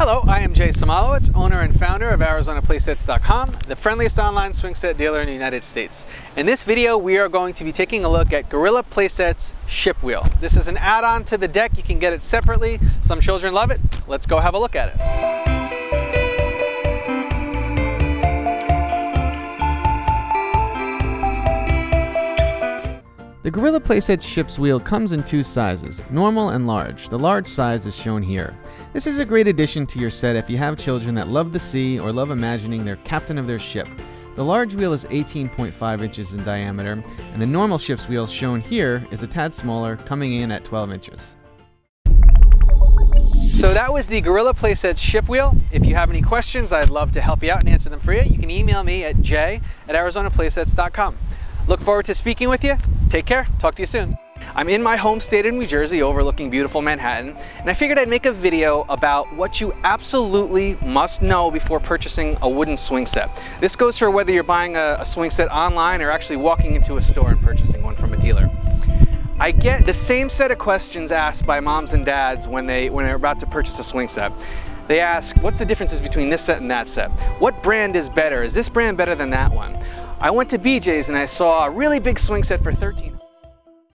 Hello, I am Jay Samalowitz, owner and founder of ArizonaPlaysets.com, the friendliest online swing set dealer in the United States. In this video, we are going to be taking a look at Gorilla Playsets Ship Wheel. This is an add-on to the deck. You can get it separately. Some children love it. Let's go have a look at it. The Gorilla Playsets ship's wheel comes in two sizes, normal and large. The large size is shown here. This is a great addition to your set if you have children that love the sea or love imagining they're captain of their ship. The large wheel is 18.5 inches in diameter, and the normal ship's wheel shown here is a tad smaller, coming in at 12 inches. So that was the Gorilla Playsets ship wheel. If you have any questions, I'd love to help you out and answer them for you. You can email me at j at arizonaplaysets.com. Look forward to speaking with you. Take care. Talk to you soon. I'm in my home state of New Jersey overlooking beautiful Manhattan, and I figured I'd make a video about what you absolutely must know before purchasing a wooden swing set. This goes for whether you're buying a, a swing set online or actually walking into a store and purchasing one from a dealer. I get the same set of questions asked by moms and dads when, they, when they're about to purchase a swing set. They ask, what's the differences between this set and that set? What brand is better? Is this brand better than that one? I went to BJ's and I saw a really big swing set for 13